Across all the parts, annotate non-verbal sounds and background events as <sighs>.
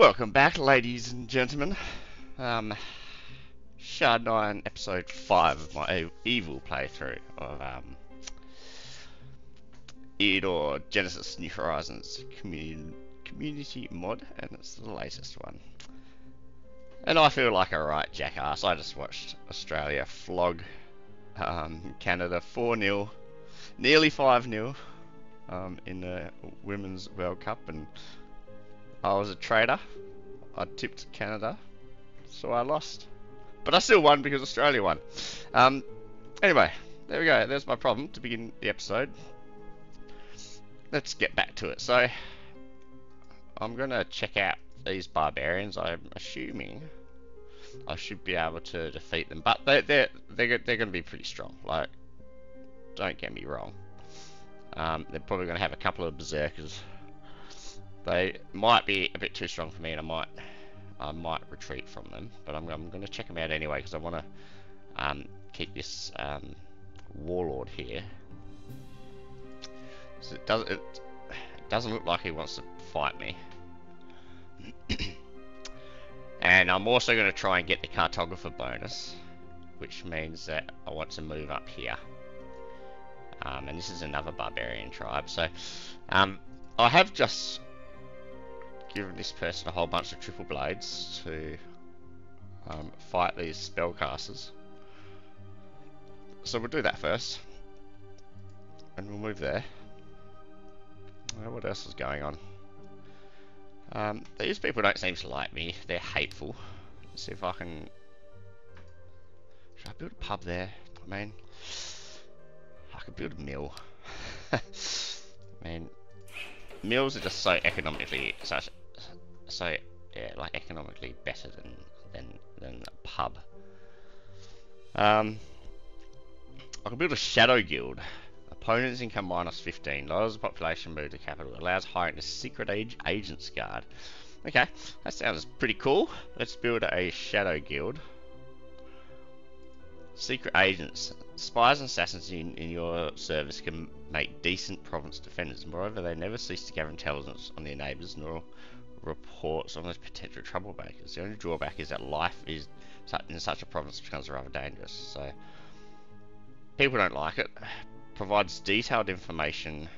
Welcome back, ladies and gentlemen. Um, Shard 9, episode 5 of my evil playthrough of um, Eador Genesis New Horizons commun community mod, and it's the latest one. And I feel like a right jackass. I just watched Australia flog um, Canada 4 0, nearly 5 0 um, in the Women's World Cup, and I was a traitor. I tipped Canada, so I lost. But I still won because Australia won. Um, anyway, there we go. There's my problem to begin the episode. Let's get back to it. So, I'm going to check out these barbarians. I'm assuming I should be able to defeat them. But they, they're, they're, they're going to be pretty strong. Like, don't get me wrong. Um, they're probably going to have a couple of berserkers they might be a bit too strong for me, and I might I might retreat from them. But I'm, I'm going to check them out anyway because I want to um, keep this um, warlord here. So it does it, it doesn't look like he wants to fight me. <coughs> and I'm also going to try and get the cartographer bonus, which means that I want to move up here. Um, and this is another barbarian tribe. So um, I have just given this person a whole bunch of triple blades to um, fight these spellcasters. So we'll do that first. And we'll move there. Uh, what else is going on? Um, these people don't seem to like me. They're hateful. Let's see if I can... Should I build a pub there? I mean... I could build a mill. <laughs> I mean... Mills are just so economically such so yeah, like economically better than than than a pub. Um, I can build a shadow guild. Opponents income minus 15. Lowers the population move to capital. Allows hiring a secret age agents guard. Okay, that sounds pretty cool. Let's build a shadow guild. Secret agents. Spies and assassins in, in your service can make decent province defenders. Moreover, they never cease to gather intelligence on their neighbours, nor reports on those potential troublemakers. The only drawback is that life is in such a province becomes rather dangerous. So people don't like it. Provides detailed information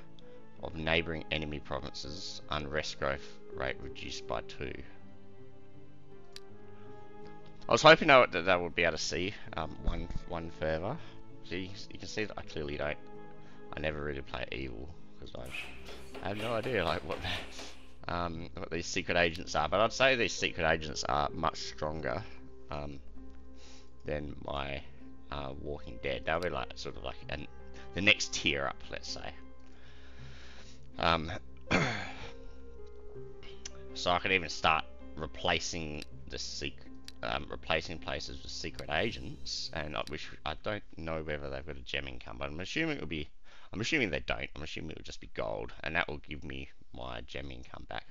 of neighbouring enemy provinces. Unrest growth rate reduced by two. I was hoping that that would be able to see um, one one further. So you, can see that I clearly don't. I never really play evil because I, I have no idea like what um, what these secret agents are, but I'd say these secret agents are much stronger um, than my uh, Walking Dead. They'll be like sort of like an, the next tier up, let's say. Um, <coughs> so I could even start replacing the secret, um, replacing places with secret agents, and I, which I don't know whether they've got a gem income, but I'm assuming it will be. I'm assuming they don't. I'm assuming it will just be gold, and that will give me my gem income back.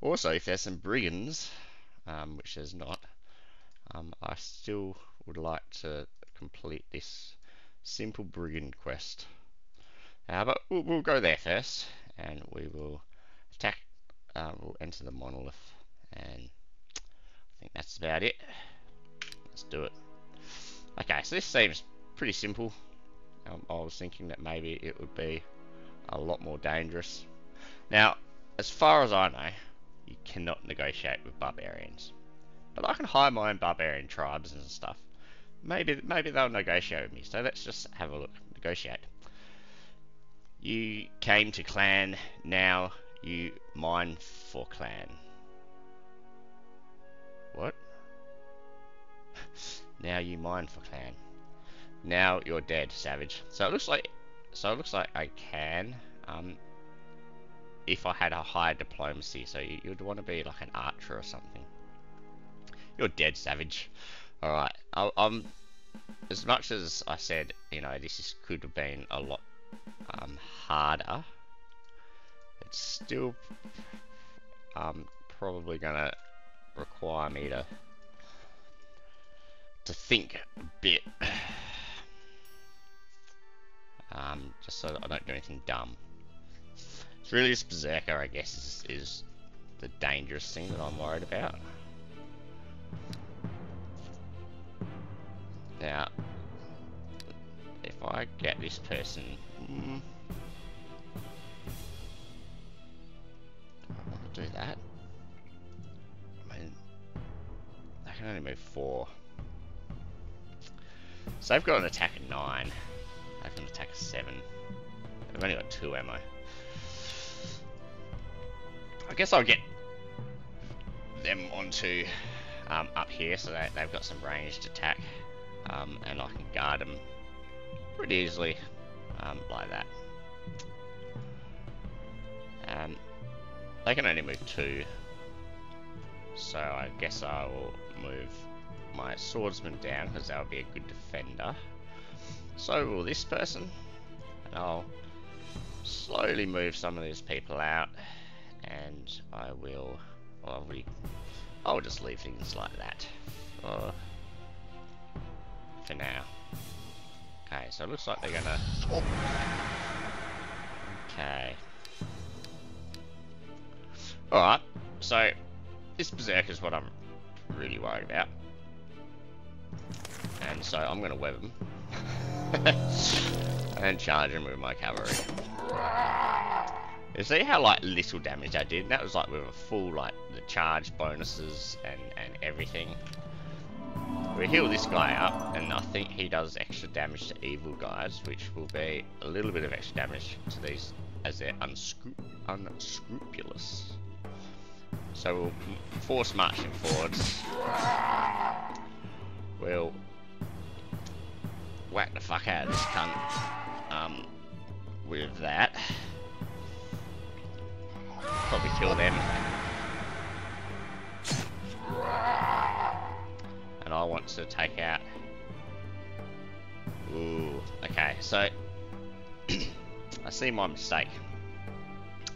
Also, if there's some brigands, um, which there's not, um, I still would like to complete this simple brigand quest. Uh, but we'll, we'll, go there first, and we will attack, uh, we'll enter the monolith, and I think that's about it. Let's do it. Okay, so this seems pretty simple. Um, I was thinking that maybe it would be a lot more dangerous. Now, as far as I know, you cannot negotiate with barbarians. But I can hire my own barbarian tribes and stuff. Maybe maybe they'll negotiate with me. So let's just have a look. Negotiate. You came to clan, now you mine for clan. What? <laughs> now you mine for clan. Now you're dead, savage. So it looks like so it looks like I can um, if I had a higher diplomacy. So you, would want to be like an archer or something. You're dead, savage. Alright, um, as much as I said, you know, this is, could have been a lot um, harder, it's still um, probably going to require me to to think a bit um, just so that I don't do anything dumb. It's really just Berserker, I guess, is, is the dangerous thing that I'm worried about. Now, if I get this person... Mm, I want to do that. I mean, I can only move four. So they've got an attack of nine. Attack of seven. I've only got two ammo. I guess I'll get them onto um, up here so that they've got some ranged attack um, and I can guard them pretty easily um, like that. Um, they can only move two so I guess I will move my swordsman down because that will be a good defender. So will this person and I'll slowly move some of these people out and I will I'll, I'll just leave things like that for, for now. Okay, so it looks like they're gonna... Okay. Alright, so this Berserk is what I'm really worried about. And so I'm gonna web him. <laughs> and charge him with my cavalry. You see how like little damage I did? That was like with a full like the charge bonuses and, and everything. We heal this guy up and I think he does extra damage to evil guys, which will be a little bit of extra damage to these as they're unscru unscrupulous. So we'll force marching forwards. We'll whack the fuck out of this cunt um, with that probably kill them. And I want to take out... Ooh, okay, so... <clears throat> I see my mistake.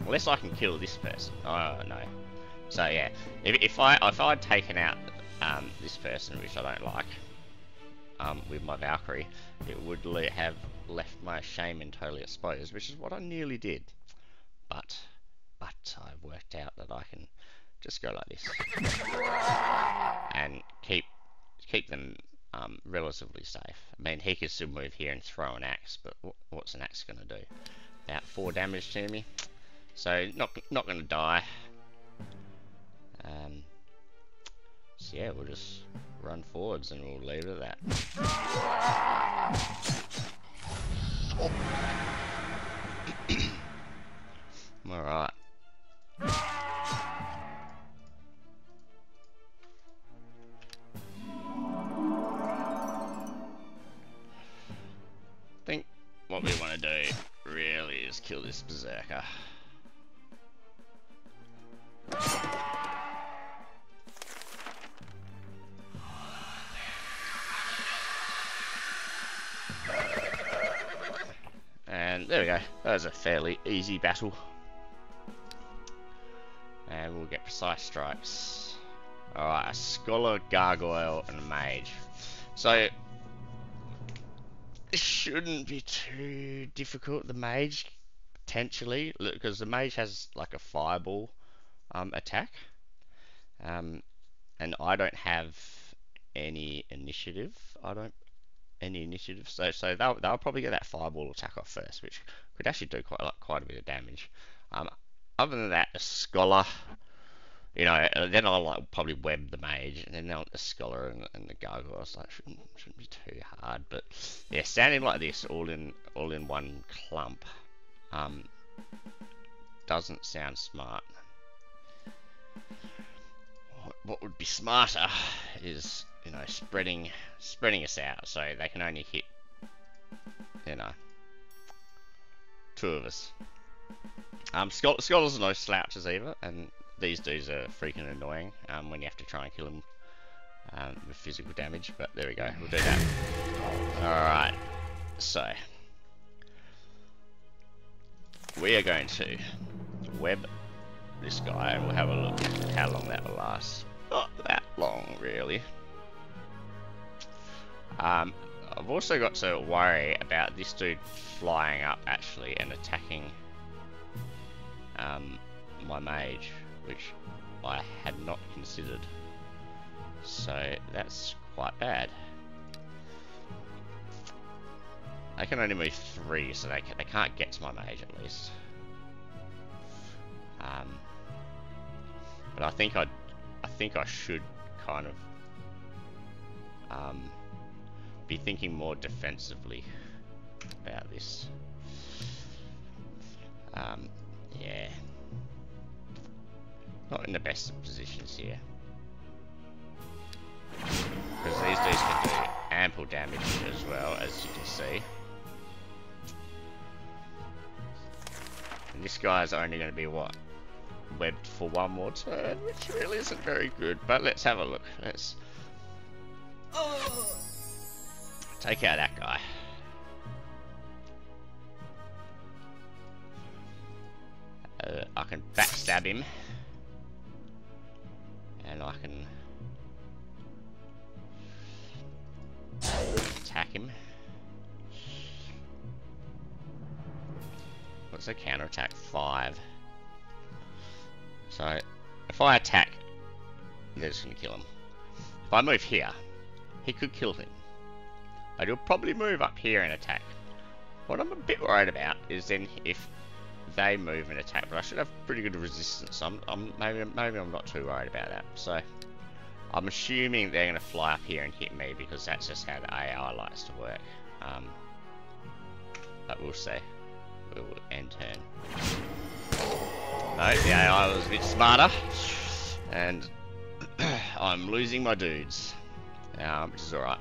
Unless I can kill this person. Oh, no. So, yeah. If, if I if I'd taken out um, this person, which I don't like, um, with my Valkyrie, it would le have left my shaman totally exposed, which is what I nearly did. But but I've worked out that I can just go like this <laughs> and keep keep them um, relatively safe. I mean, he could still move here and throw an axe, but what's an axe going to do? About four damage to me, so not not going to die. Um, so yeah, we'll just run forwards and we'll leave it at that. <coughs> Alright. I think what we want to do really is kill this berserker. Was a fairly easy battle. And we'll get precise strikes. Alright, a scholar, gargoyle, and a mage. So, this shouldn't be too difficult, the mage, potentially, because the mage has like a fireball um, attack. Um, and I don't have any initiative. I don't any initiative, so so they'll, they'll probably get that fireball attack off first, which could actually do quite quite a bit of damage. Um, other than that, a scholar, you know, uh, then I'll like probably web the mage, and then the scholar and, and the gargoyles. Like shouldn't shouldn't be too hard, but yeah, standing like this, all in all in one clump, um, doesn't sound smart. What would be smarter is you know spreading spreading us out so they can only hit you know two of us. Um, Scholars are no slouches either, and these dudes are freaking annoying um, when you have to try and kill them um, with physical damage, but there we go, we'll do that. Alright, so we are going to web this guy and we'll have a look at how long that will last. Not that long, really. Um, I've also got to worry about this dude flying up actually and attacking um, my mage, which I had not considered. So that's quite bad. I can only move three, so they, can, they can't get to my mage at least. Um, but I think I, I think I should kind of um, be thinking more defensively about this. Um, yeah, not in the best of positions here. Because these dudes can do ample damage as well, as you can see. And this guy's only going to be, what, webbed for one more turn, which really isn't very good. But let's have a look. Let's take out that guy. Uh, I can backstab him. And I can attack him. What's a counterattack? Five. So, if I attack, they're just going to kill him. If I move here, he could kill him. He'll probably move up here and attack. What I'm a bit worried about is then if they move and attack, but I should have pretty good resistance. I'm, I'm maybe maybe I'm not too worried about that. So I'm assuming they're going to fly up here and hit me because that's just how the AI likes to work. Um, but we'll see. We'll end turn. No, the AI was a bit smarter. And <clears throat> I'm losing my dudes. Um, which is alright.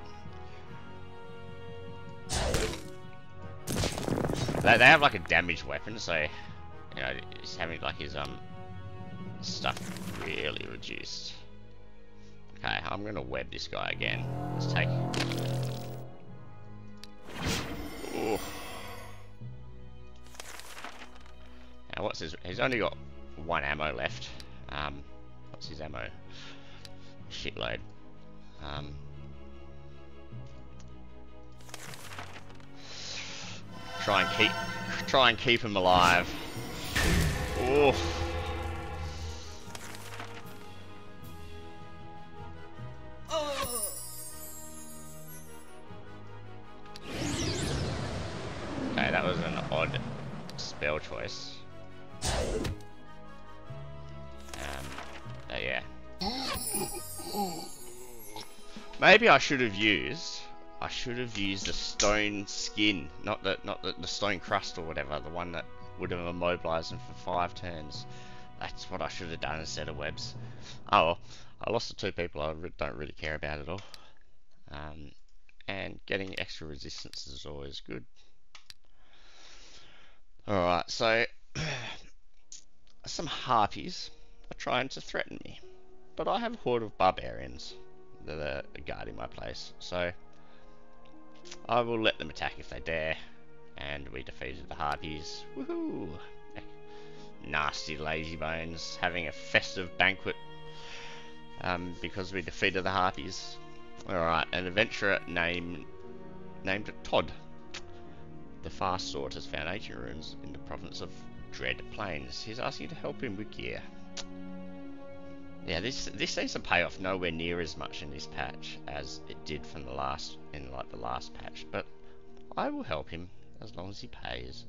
They, they have like a damaged weapon, so you know, he's having like his um stuff really reduced. Okay, I'm gonna web this guy again. Let's take. Ooh. Now what's his? He's only got one ammo left. Um, what's his ammo? Shitload. Um. Try and keep, try and keep him alive. Oof. Okay, that was an odd spell choice. Um, yeah. Maybe I should have used. I should have used the stone skin, not the not the, the stone crust or whatever, the one that would have immobilized him for five turns. That's what I should have done instead of webs. Oh well, I lost the two people I don't really care about at all. Um, and getting extra resistance is always good. Alright, so <clears throat> some harpies are trying to threaten me. But I have a horde of barbarians that are guarding my place, so I will let them attack if they dare. And we defeated the harpies. Woohoo! Nasty lazy bones having a festive banquet um, because we defeated the harpies. Alright, an adventurer named named Todd. The fast sword has found ancient ruins in the province of Dread Plains. He's asking you to help him with gear. Yeah, this this seems to pay off nowhere near as much in this patch as it did from the last in like the last patch, but I will help him as long as he pays.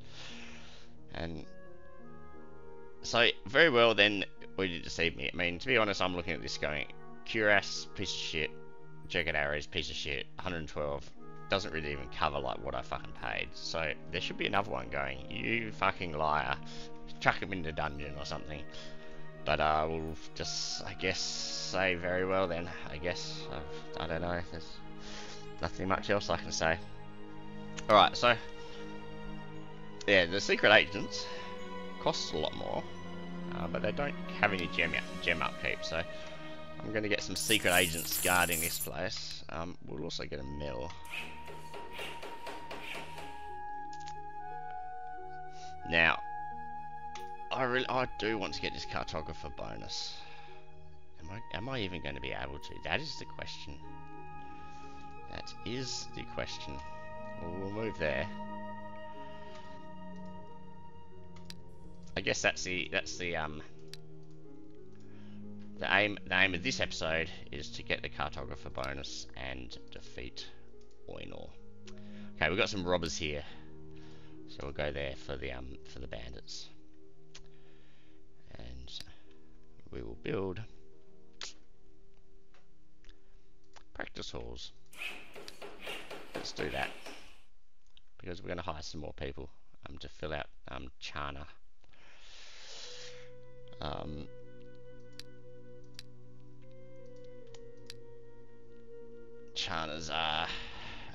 And so very well then we did deceive me. I mean to be honest I'm looking at this going Cuirass piece of shit, Jagged Arrows piece of shit, 112 doesn't really even cover like what I fucking paid. So there should be another one going, you fucking liar. Chuck him in the dungeon or something. But I uh, will just, I guess, say very well then. I guess. I've, I do not know. There's nothing much else I can say. Alright, so. Yeah, the secret agents cost a lot more. Uh, but they don't have any gem, gem upkeep, so I'm going to get some secret agents guarding this place. Um, we'll also get a mill. Now, I really, I do want to get this cartographer bonus. Am I, am I even going to be able to? That is the question. That is the question. Well, we'll move there. I guess that's the, that's the, um, the aim the aim of this episode is to get the cartographer bonus and defeat Oinor. Okay, we've got some robbers here. So we'll go there for the um for the bandits. We will build practice halls. Let's do that. Because we're going to hire some more people um, to fill out um, Chana. Um, Chana's uh,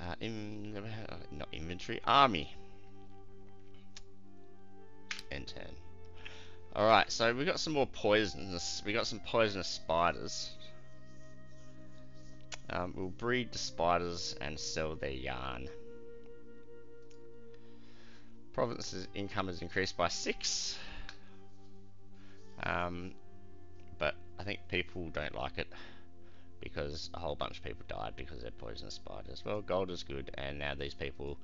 uh, in, not inventory, army. 10. Alright, so we got some more poisonous, we got some poisonous spiders. Um, we'll breed the spiders and sell their yarn. Province's income has increased by 6. Um, but I think people don't like it because a whole bunch of people died because they're poisonous spiders. Well, gold is good, and now these people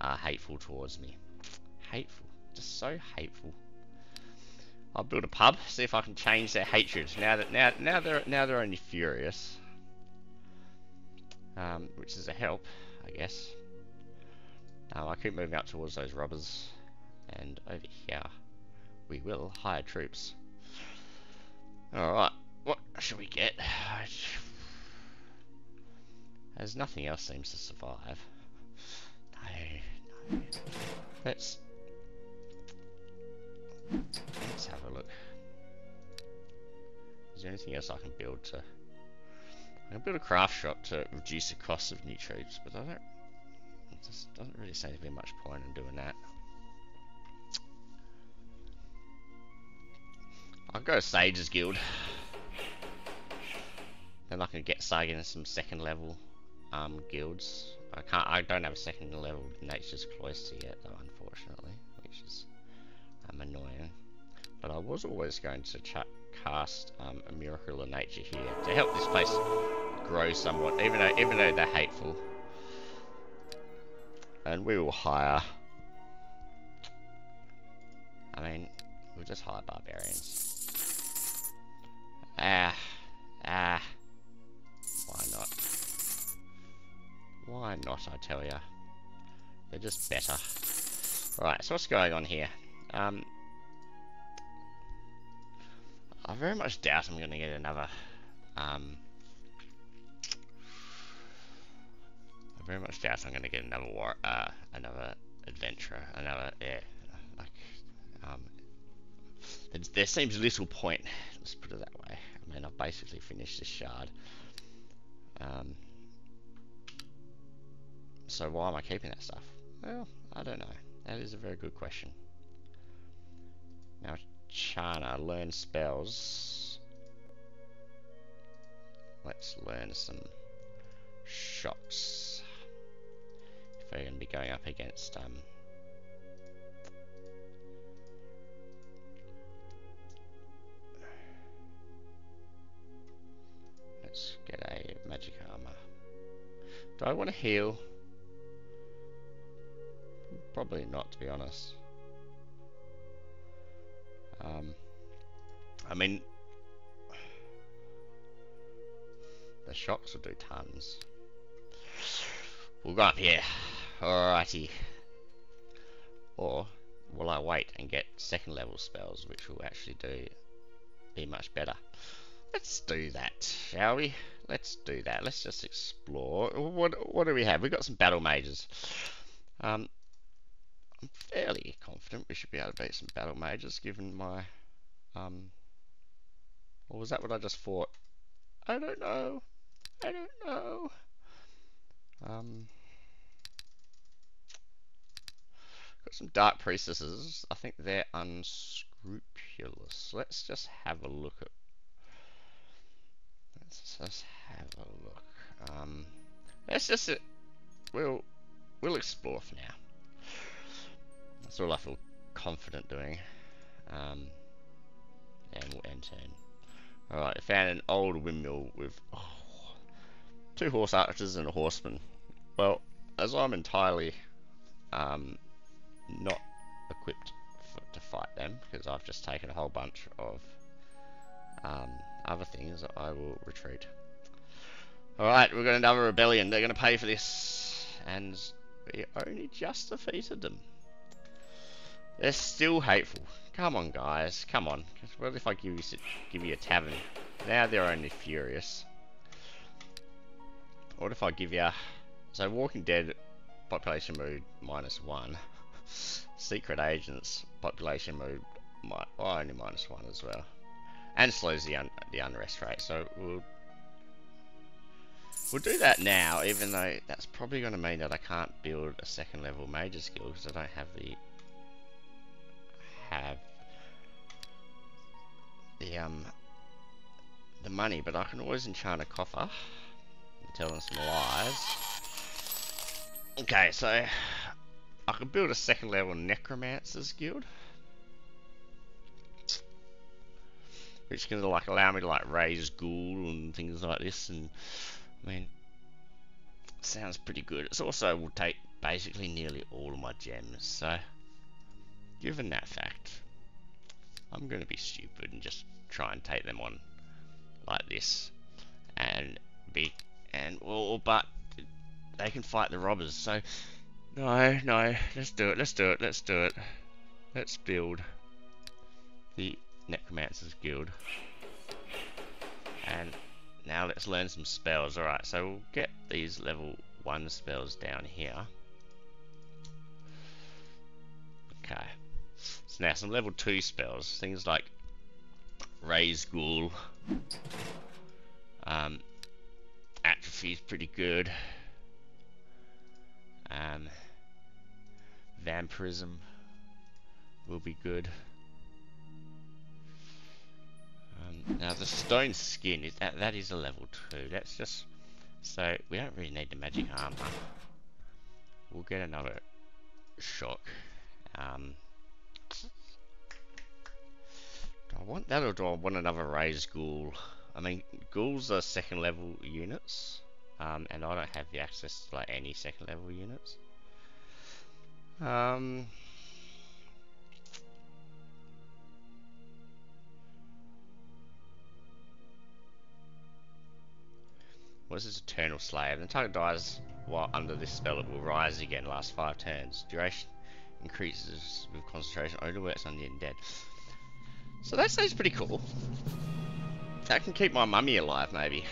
are hateful towards me. Hateful. Just so hateful. I'll build a pub, see if I can change their hatred. Now that now now they're now they're only furious um, which is a help, I guess. Um, I keep moving up towards those robbers, and over here we will hire troops. Alright, what should we get? As nothing else seems to survive. No, no. Let's let's have a look. Is there anything else I can build to I can build a craft shop to reduce the cost of new troops, but I don't. It just doesn't really seem to be much point in doing that. I'll go to Sage's Guild. Then I can get started in some second level um, guilds. I can't. I don't have a second level Nature's Cloister yet, though, unfortunately, which is um, annoying. But I was always going to cast um, a Miracle of Nature here to help this place grow somewhat, even though even though they're hateful. And we will hire. I mean, we'll just hire barbarians. Ah, ah. Why not? Why not? I tell ya. They're just better. Right, so what's going on here? Um, I very much doubt I'm going to get another. Um, I very much doubt I'm going to get another war, uh, another adventurer, another yeah. Like, um, there, there seems little point. Let's put it that way. I mean, I've basically finished this shard. Um, so why am I keeping that stuff? Well, I don't know. That is a very good question. Now, Chana, learn spells. Let's learn some shots. If we're going to be going up against um, Let's get a magic armor. Do I want to heal? Probably not, to be honest. Um, I mean, the shocks will do tons. We'll go up here. Alrighty. Or will I wait and get second level spells, which will actually do be much better? Let's do that, shall we? Let's do that. Let's just explore. What what do we have? We've got some battle mages. Um, I'm fairly confident we should be able to beat some battle mages given my um or was that what I just fought? I don't know. I don't know. Um got some dark priestesses. I think they're unscrupulous. Let's just have a look at let's just have a look. Um let's just we'll we'll explore for now. That's all I feel confident doing. Um, and we'll end turn. Alright, I found an old windmill with oh, two horse archers and a horseman. Well, as I'm entirely um, not equipped for, to fight them, because I've just taken a whole bunch of um, other things, I will retreat. Alright, we've got another rebellion. They're going to pay for this. And we only just defeated them. They're still hateful. Come on, guys. Come on. What if I give you give you a tavern? Now they're only furious. What if I give you... So Walking Dead population mood minus one. <laughs> Secret Agents population mood mi oh, only minus one as well. And slows the, un the unrest rate. So we'll We'll do that now, even though that's probably going to mean that I can't build a second level major skill because I don't have the have the um the money, but I can always enchant a coffer and tell them some lies. Okay, so I can build a second level necromancer's guild. Which can like allow me to like raise ghoul and things like this and I mean, sounds pretty good. It's also will take basically nearly all of my gems, so given that fact, I'm going to be stupid and just try and take them on like this and be and well but they can fight the robbers so no no let's do it let's do it let's do it let's build the necromancers guild and now let's learn some spells. Alright, so we'll get these level 1 spells down here. Okay. Now some level 2 spells. Things like Raise Ghoul. Um, atrophy is pretty good. Um, vampirism will be good. Now the stone skin is that that is a level two. That's just so we don't really need the magic armor. We'll get another shock. Um, I want that or do I want another raised ghoul? I mean, ghouls are second level units, um, and I don't have the access to like any second level units. Um, What is this Eternal Slave? The target dies while under this spell it will rise again last five turns. Duration increases with concentration only works on the undead. So that sounds pretty cool. That can keep my mummy alive maybe.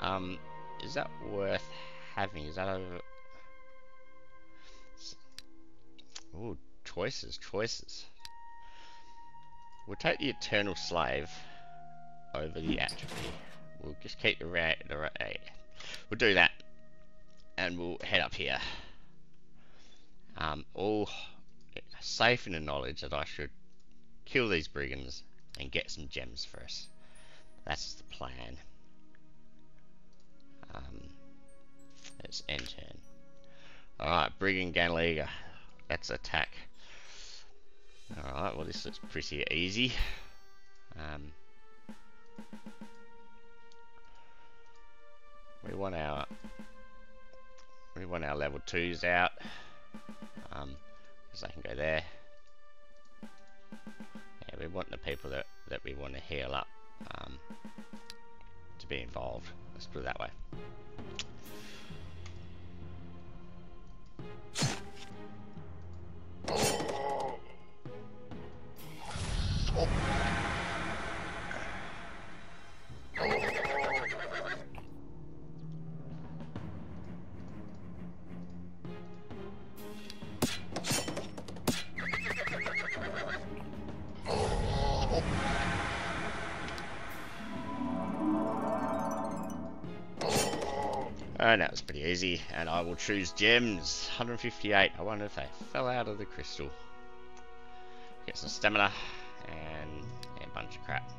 Um, is that worth having? Is that over... Ooh, choices, choices. We'll take the Eternal Slave over the Atrophy. We'll just keep the right, the right. We'll do that, and we'll head up here. Um, all safe in the knowledge that I should kill these brigands and get some gems for us. That's the plan. Um, let's end turn. Alright, Brigand Ganliga. Let's attack. Alright, well this looks pretty easy. Um, we want our we want our level twos out um because they can go there yeah we want the people that that we want to heal up um, to be involved let's put it that way. And And I will choose gems. 158. I wonder if they fell out of the crystal. Get some stamina and a bunch of crap.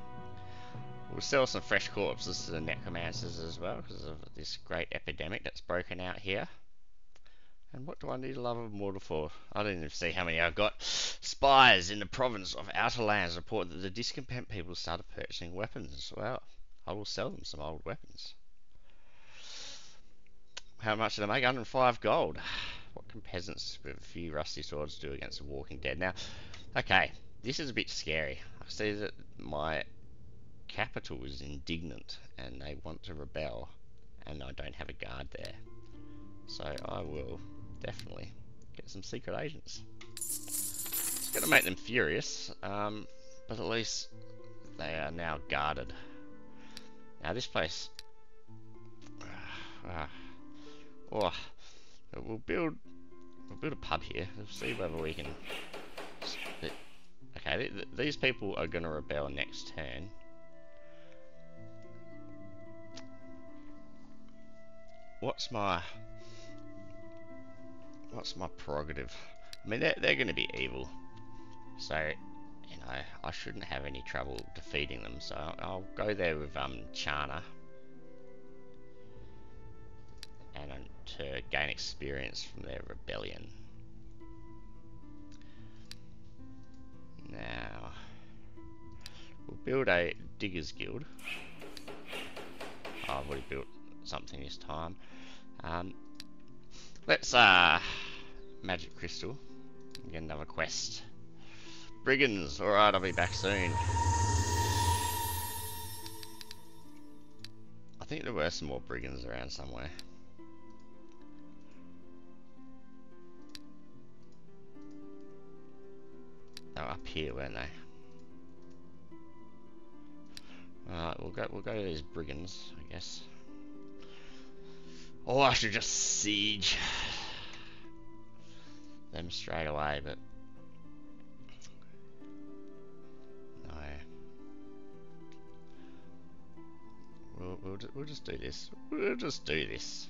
We'll sell some fresh corpses to the necromancers as well because of this great epidemic that's broken out here. And what do I need a love of mortal for? I don't even see how many I've got. Spies in the province of Outer Lands report that the discontent people started purchasing weapons. Well, I will sell them some old weapons. How much did I make? 105 gold. <sighs> What can peasants with a few rusty swords do against the walking dead? Now, okay, this is a bit scary. I see that my capital is indignant and they want to rebel, and I don't have a guard there. So I will definitely get some secret agents. It's going to make them furious, um, but at least they are now guarded. Now this place... Uh, <sighs> oh, we'll build we'll build a pub here. We'll see whether we can... Okay, th these people are going to rebel next turn. What's my... What's my prerogative? I mean, they're, they're going to be evil. So, you know, I shouldn't have any trouble defeating them. So I'll, I'll go there with um, Chana. And um, to gain experience from their rebellion. Now, we'll build a Diggers Guild. Oh, I've already built something this time. Um, let's, uh, Magic Crystal. Get another quest. Brigands, alright, I'll be back soon. I think there were some more brigands around somewhere. Were up here, weren't they? Alright, we'll go we'll go to these brigands, I guess. Oh, I should just siege them straight away, but no. We'll we'll, we'll just do this. We'll just do this.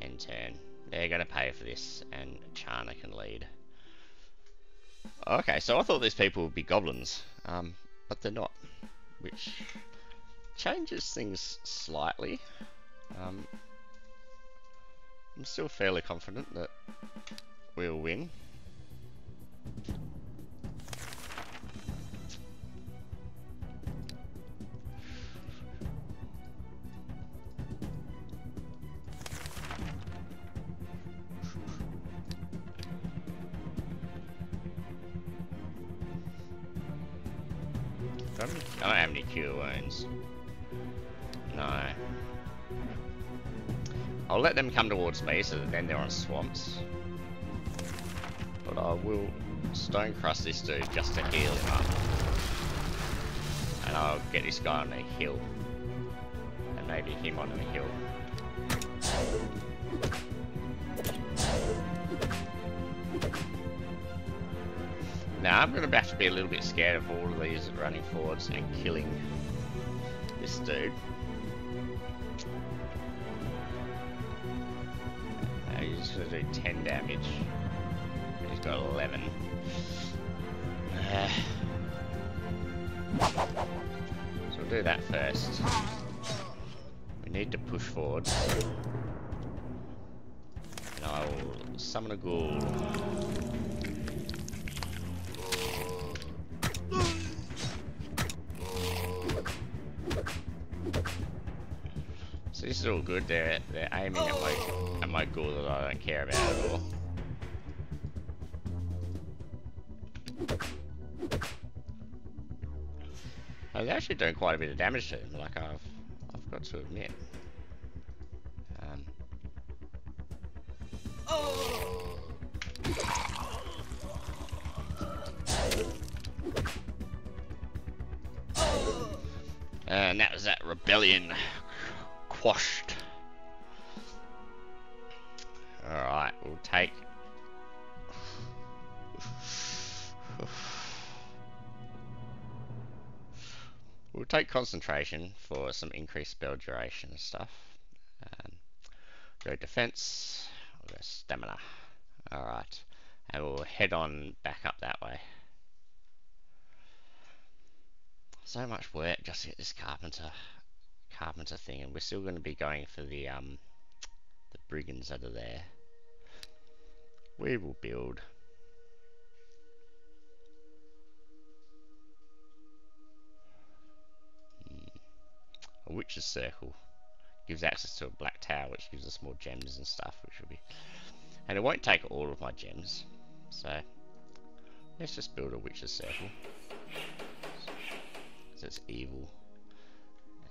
In turn, they're gonna pay for this, and Chana can lead. Okay, so I thought these people would be goblins, um, but they're not, which changes things slightly. Um, I'm still fairly confident that we'll win. Towards me so then they're on swamps. But I will stone crust this dude just to heal him up. And I'll get this guy on a hill. And maybe him on a hill. Now I'm going to have to be a little bit scared of all of these running forwards and killing this dude. Going to do 10 damage. He's got 11. Uh, so we'll do that first. We need to push forward. And I will summon a ghoul. So good. They're they're aiming at my at my ghoul that I don't care about at all. They're actually doing quite a bit of damage to him. Like I've I've got to admit. Um, and that was that rebellion quashed. Alright, we'll take... We'll take concentration for some increased spell duration and stuff. Um, go defense, we'll go stamina. Alright, and we'll head on back up that way. So much work just to get this carpenter carpenter thing, and we're still going to be going for the um the brigands that are there. We will build. Hmm. A witch's circle gives access to a black tower, which gives us more gems and stuff, which will be. And it won't take all of my gems, so let's just build a witch's circle. it's evil.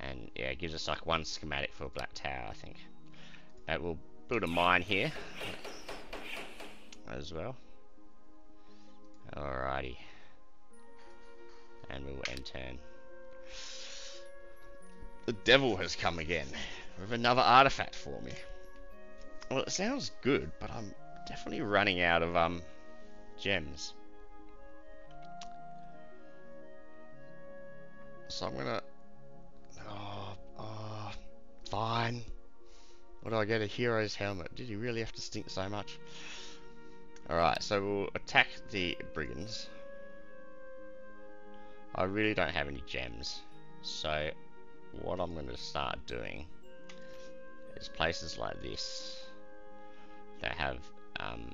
And yeah, it gives us like one schematic for a black tower, I think. Uh, we'll build a mine here as well. Alrighty. And we will end turn. The devil has come again with another artifact for me. Well, it sounds good, but I'm definitely running out of um gems. So I'm gonna. Fine. What do I get? A hero's helmet. Did he really have to stink so much? Alright, so we'll attack the brigands. I really don't have any gems. So what I'm going to start doing is places like this that have um,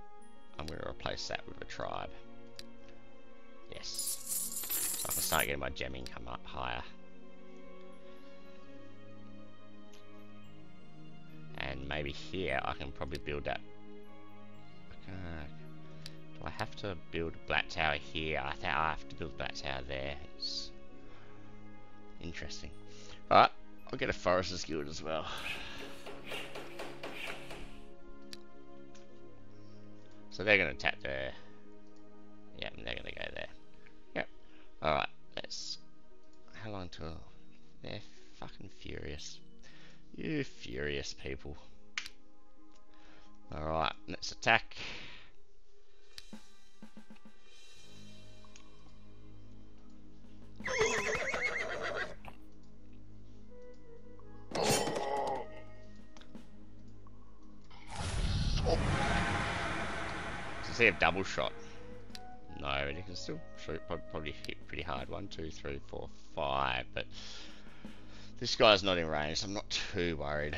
I'm going to replace that with a tribe. Yes. So I can start getting my gem income up higher. And maybe here I can probably build that. Do I have to build a black tower here? I think I have to build a black tower there. It's interesting. Alright, I'll get a forester's guild as well. So they're going to tap there. Yeah, they're going to go there. Yep. Alright, let's... How long till... They're fucking furious. You furious people. Alright, let's attack. Does he have double shot? No, and he can still shoot, probably hit pretty hard. One, two, three, four, five. But this guy's not in range, so I'm not too worried.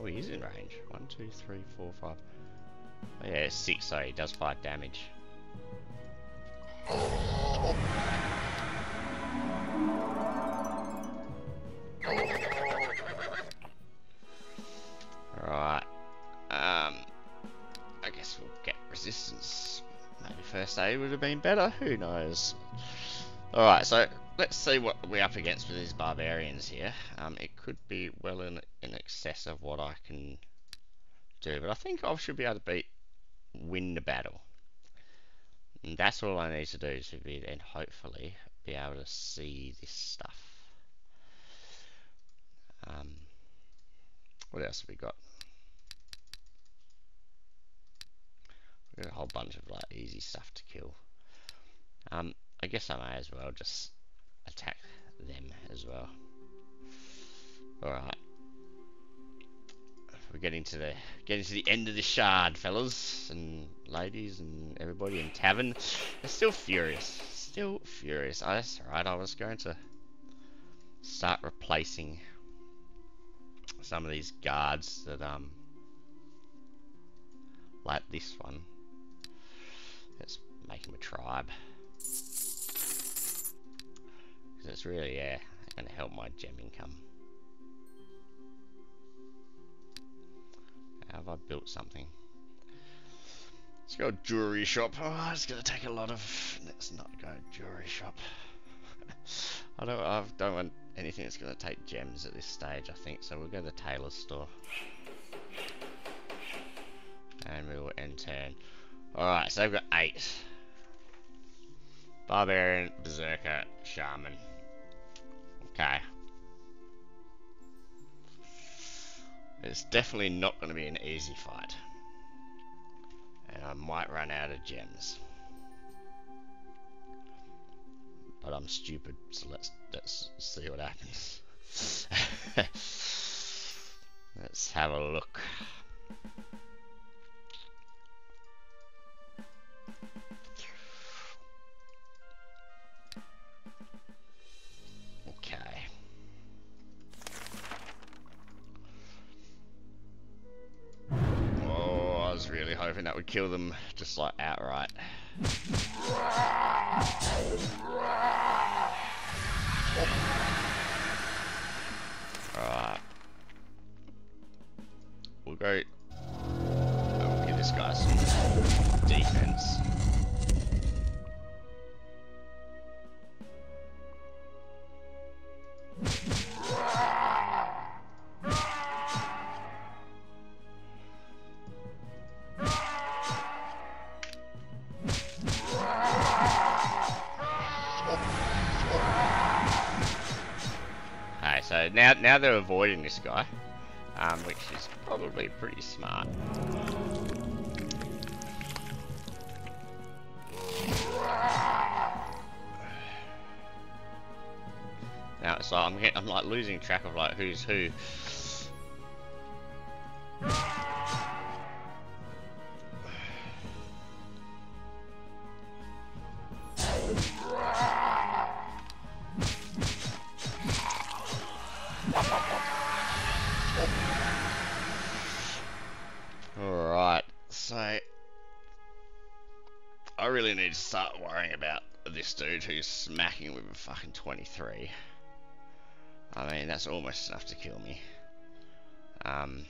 Oh, he is in range. One, two, three, four, five. Oh, yeah, six, so he does five damage. Alright. First aid would have been better. Who knows? Alright, so let's see what we're up against with these barbarians here. Um, it could be well in, in excess of what I can do, but I think I should be able to beat, win the battle. And that's all I need to do to be, and hopefully be able to see this stuff. Um, what else have we got? A whole bunch of like easy stuff to kill. Um, I guess I may as well just attack them as well. Alright. We're getting to the getting to the end of the shard, fellas and ladies and everybody in tavern. They're still furious. Still furious. Oh, that's alright, I was going to start replacing some of these guards that um like this one. Make him a tribe. Because it's really, yeah, going to help my gem income. Have I built something? Let's go jewelry shop. Oh, it's going to take a lot of... Let's not go jewelry shop. <laughs> I don't, I don't want anything that's going to take gems at this stage, I think. So we'll go to the tailor's store. And we will end turn. Alright, so I've got eight. Barbarian, Berserker, Shaman. Okay. It's definitely not going to be an easy fight. And I might run out of gems. But I'm stupid, so let's let's see what happens. <laughs> let's have a look. Hoping that would kill them just like outright. <laughs> pretty smart. Now, so I'm I'm like losing track of like who's who. Fucking 23. I mean, that's almost enough to kill me. Um,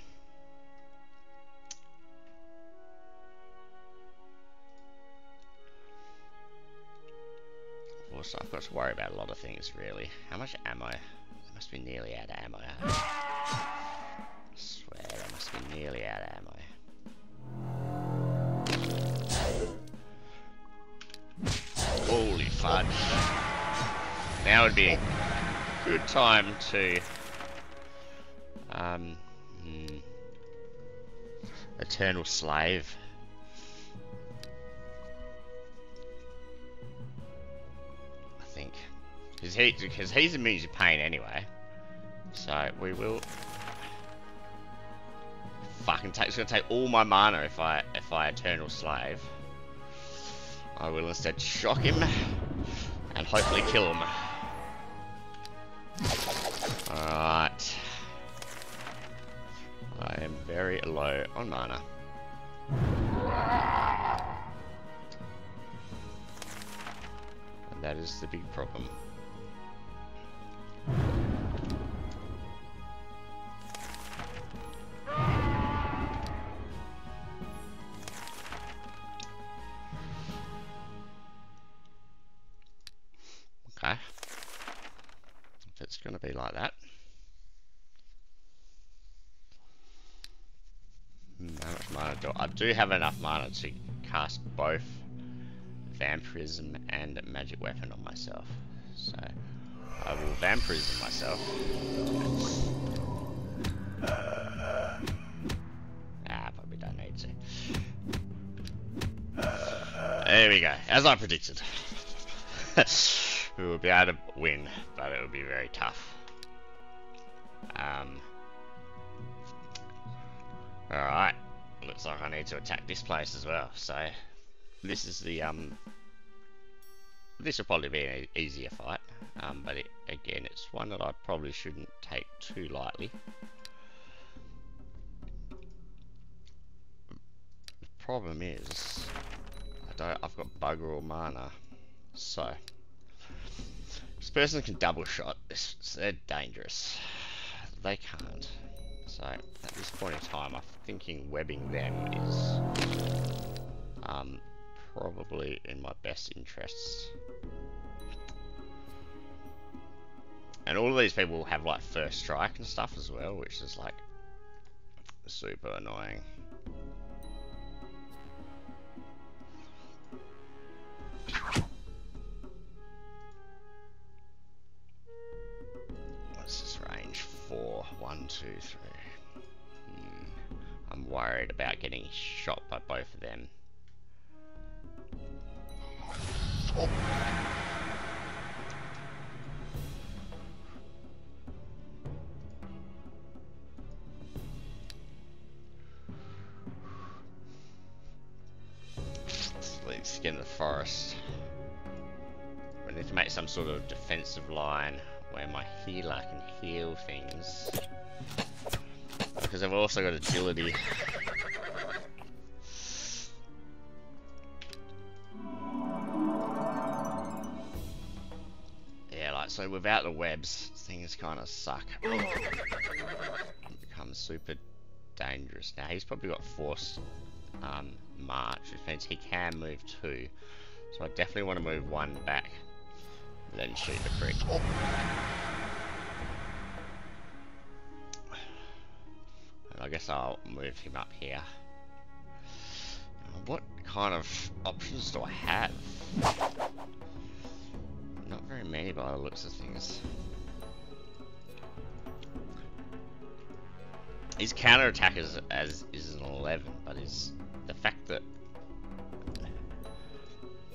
also, I've got to worry about a lot of things, really. How much ammo? I must be nearly out of ammo. I swear, I must be nearly out of ammo. Holy fudge. Now would be a good time to um hmm, Eternal Slave. I think. Because he, because he's immune to pain anyway. So we will fucking take it's gonna take all my mana if I if I Eternal Slave. I will instead shock him and hopefully kill him. Very low on mana. And that is the big problem. Okay. If it's going to be like that. Hmm, How much mana do have enough mana to cast both Vampirism and Magic Weapon on myself. So I will Vampirism myself. Ah, probably don't need to. There we go, as I predicted. <laughs> we will be able to win, but it will be very tough. Um, Alright, looks like I need to attack this place as well, so this is the, um, this will probably be an easier fight, um, but it, again, it's one that I probably shouldn't take too lightly. The problem is, I don't, I've got bugger all mana, so, this person can double shot, it's, they're dangerous, they can't. So at this point in time, I'm thinking webbing them is um, probably in my best interests. And all of these people have like first strike and stuff as well, which is like super annoying. What's this range? Four. One, two, three. I'm worried about getting shot by both of them. Let's get in the forest. We need to make some sort of defensive line where my healer can heal things. Because I've also got agility. Yeah, like, so without the webs, things kind of suck. It becomes super dangerous. Now, he's probably got force um, march, which means he can move two. So I definitely want to move one back, then shoot the prick. And I guess I'll move him up here. What kind of options do I have? Not very many by the looks of things. His counter attack is as is an 11, but is the fact that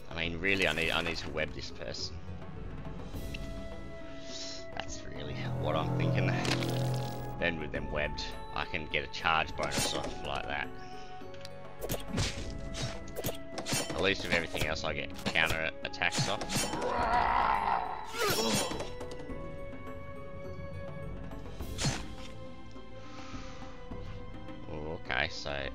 I mean, really, I need I need to web this person. That's really what I'm thinking. Then with them webbed, I can get a charge bonus off like that. At least with everything else, I get counter attacks off. okay, so...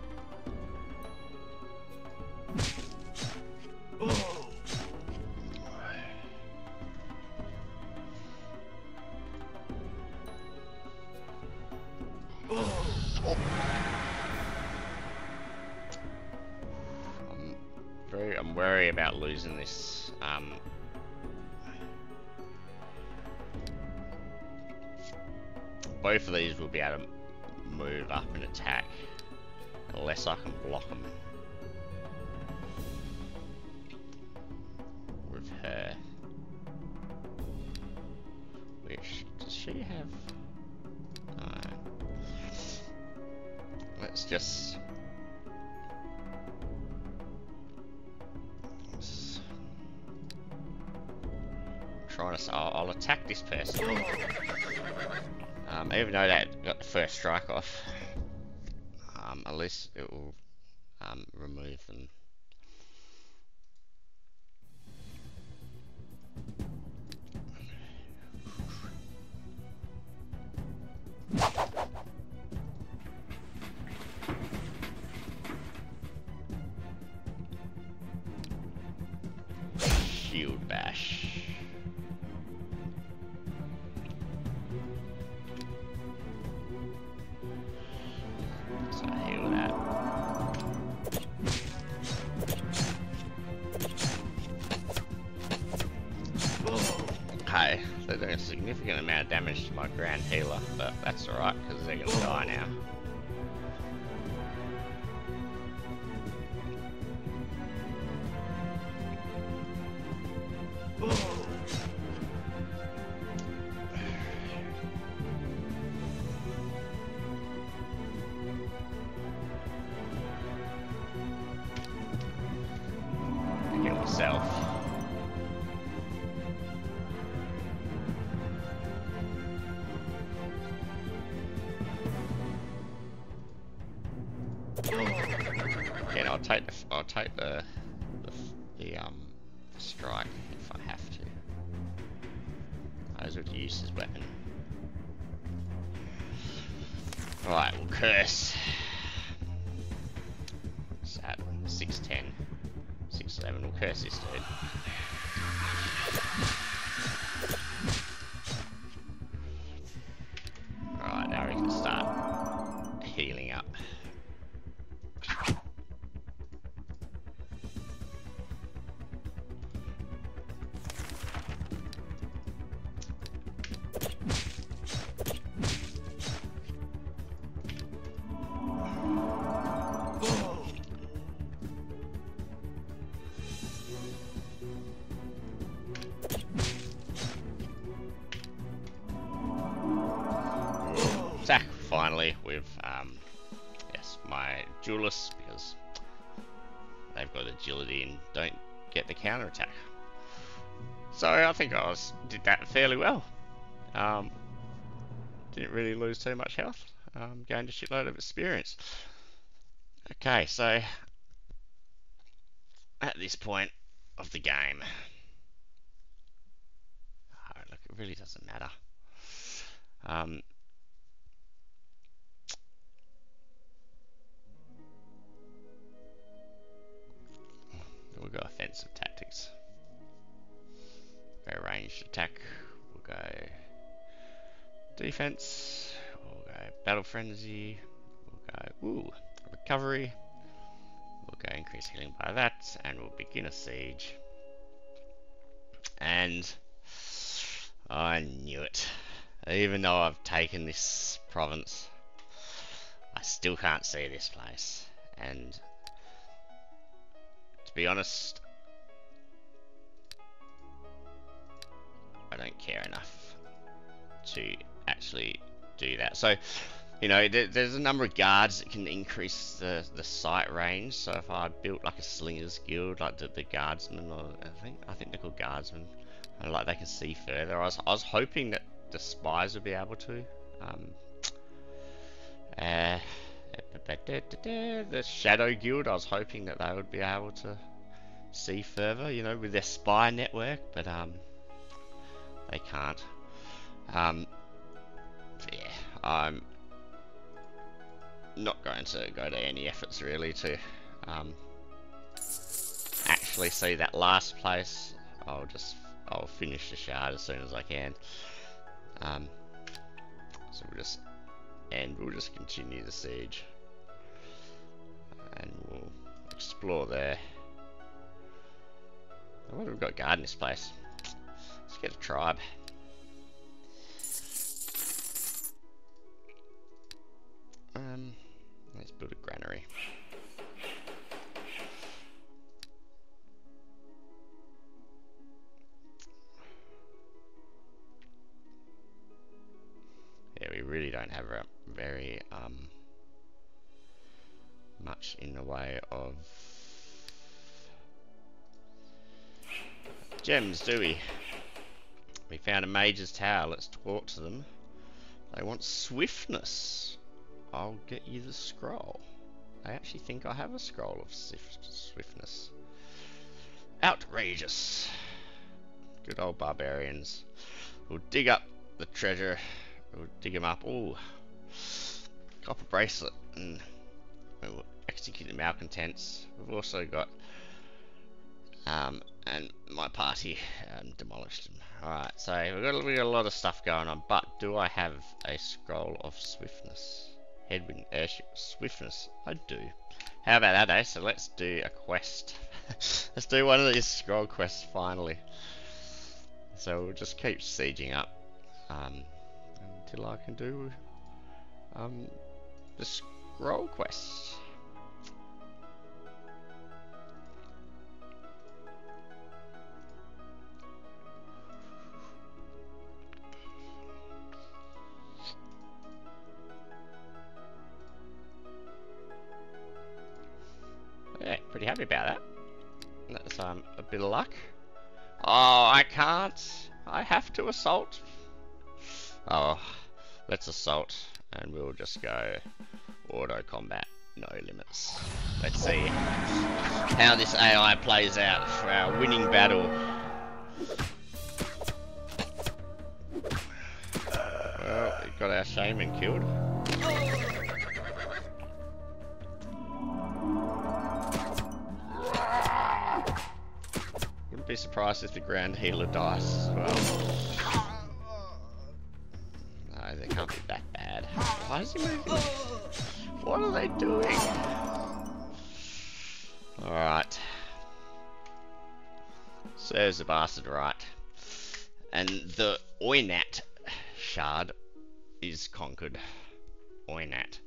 about losing this. Um, both of these will be able to move up and attack unless I can block them first strike off, that's alright because they're gonna die now. My duelists because they've got agility and don't get the counter attack. So I think I was did that fairly well. Um, didn't really lose too much health. Um, gained a shitload of experience. Okay, so at this point of the game, <sighs> oh, look, it really doesn't matter. Um, We'll go offensive tactics. Go ranged attack. We'll go defense. We'll go battle frenzy. We'll go ooh recovery. We'll go increase healing by that, and we'll begin a siege. And I knew it. Even though I've taken this province, I still can't see this place. And be honest, I don't care enough to actually do that. So, you know, there, there's a number of guards that can increase the, the sight range. So if I built like a slingers guild, like the, the guardsmen, or I think I think they're called guardsmen, like they can see further. I was I was hoping that the spies would be able to. Um, uh, the Shadow Guild, I was hoping that they would be able to see further, you know, with their spy network, but um, they can't. Um, yeah, I'm not going to go to any efforts really to um, actually see that last place. I'll just I'll finish the shard as soon as I can. Um, so we'll just and we'll just continue the siege and we'll explore there. I wonder we've got guard in this place. Let's get a tribe. Gems, do we? We found a Mage's Tower. Let's talk to them. They want swiftness. I'll get you the scroll. I actually think I have a scroll of swiftness. Outrageous. Good old barbarians. We'll dig up the treasure. We'll dig them up. Ooh. Copper bracelet. And we'll execute the malcontents. We've also got um, and my party um, demolished them. Alright, so we've got, we got a lot of stuff going on, but do I have a scroll of swiftness? Headwind airship swiftness? I do. How about that, eh? So let's do a quest. <laughs> let's do one of these scroll quests finally. So we'll just keep sieging up um, until I can do um, the scroll quest. Happy about that. That's um, a bit of luck. Oh, I can't. I have to assault. Oh, let's assault. And we'll just go auto combat. No limits. Let's see how this AI plays out for our winning battle. Well, we got our shaman killed. Be surprised if the Grand healer dies as well. No, they can't be that bad. Why is he moving? What are they doing? Alright. Serves the bastard right. And the Oinat shard is conquered. Oinat.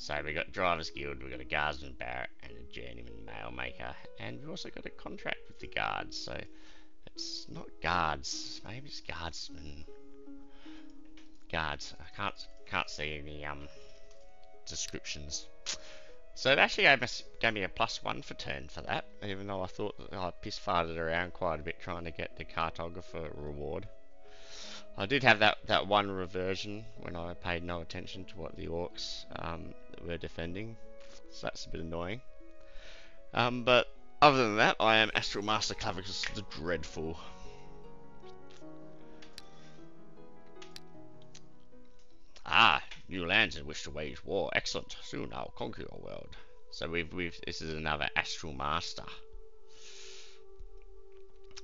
So we got Drivers Guild, we got a Guardsman Barrett and a Journeyman Mailmaker, and we've also got a contract with the Guards, so it's not Guards, maybe it's Guardsmen. Guards, I can't can't see any um descriptions. So it actually gave, us, gave me a plus one for turn for that, even though I thought that I piss farted around quite a bit trying to get the cartographer reward. I did have that, that one reversion when I paid no attention to what the orcs um, were defending, so that's a bit annoying. Um, but other than that, I am Astral Master Klavicus the Dreadful. Ah, new lands in which to wage war. Excellent. Soon I'll conquer your world. So we've we've this is another Astral Master.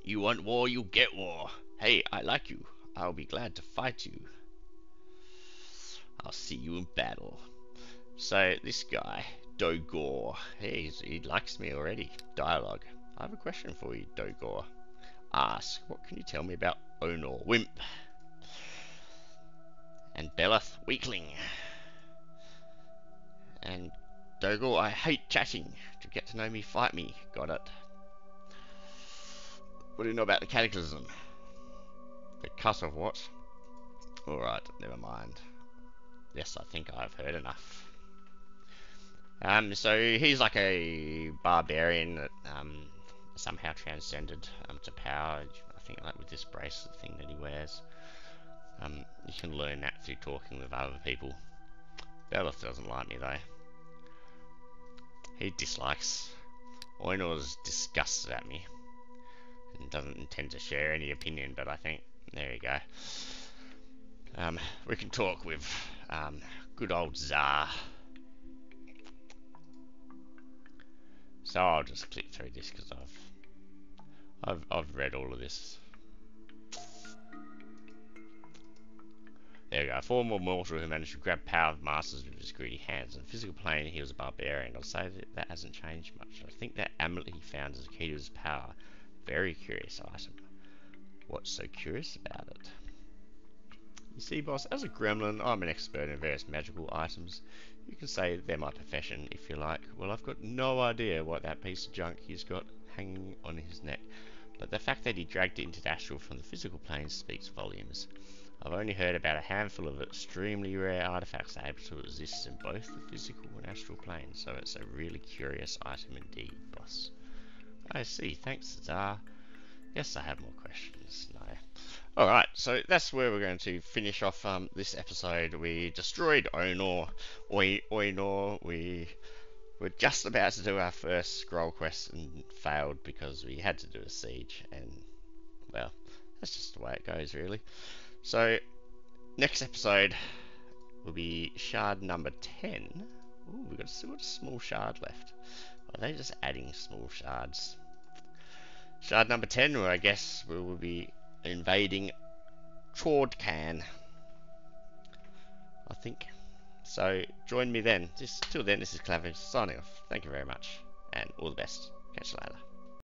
You want war, you get war. Hey, I like you. I'll be glad to fight you. I'll see you in battle. So this guy Dogor. Hey, he likes me already. Dialogue. I have a question for you, Dogor. Ask, what can you tell me about Onor, Wimp? And Beleth, Weakling. And Dogor, I hate chatting. To get to know me, fight me. Got it. What do you know about the Cataclysm? The cut of what? Alright, never mind. Yes, I think I've heard enough. Um, so he's like a barbarian that um, somehow transcended um, to power. I think like with this bracelet thing that he wears. Um, you can learn that through talking with other people. Beleth doesn't like me though. He dislikes. Oinor's disgusted at me. And doesn't intend to share any opinion, but I think, there you go. Um, we can talk with um, good old Czar. So I'll just click through this because I've, I've I've read all of this. There we go. A former mortal who managed to grab power of masters with his greedy hands. In the physical plane, he was a barbarian. I'll say that that hasn't changed much. I think that amulet he found is the key to his power. Very curious item. What's so curious about it? You see, boss, as a gremlin, I'm an expert in various magical items. You can say they're my profession, if you like. Well, I've got no idea what that piece of junk he's got hanging on his neck, but the fact that he dragged it into the astral from the physical plane speaks volumes. I've only heard about a handful of extremely rare artifacts that are able to exist in both the physical and astral planes, so it's a really curious item indeed, boss. I see, thanks, Czar. Yes, I have more questions. No. Alright, so that's where we're going to finish off um, this episode. We destroyed Onor, Oi, Oinor. We were just about to do our first scroll quest and failed because we had to do a siege. And, well, that's just the way it goes, really. So, next episode will be shard number 10. Ooh, we've got still got a small shard left. Are they just adding small shards? Shard number 10, where I guess we will be invading Chordcan. I think. So join me then. Just till then, this is Clever signing off. Thank you very much, and all the best. Catch you later.